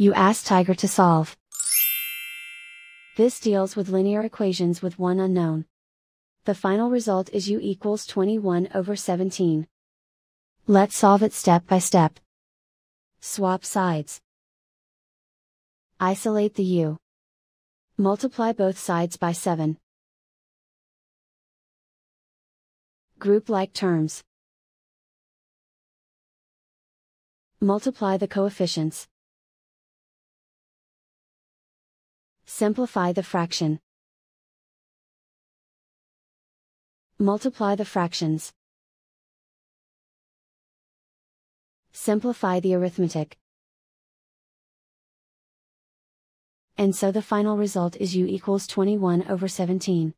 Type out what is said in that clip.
You ask Tiger to solve. This deals with linear equations with one unknown. The final result is u equals 21 over 17. Let's solve it step by step. Swap sides. Isolate the u. Multiply both sides by 7. Group like terms. Multiply the coefficients. Simplify the fraction. Multiply the fractions. Simplify the arithmetic. And so the final result is u equals 21 over 17.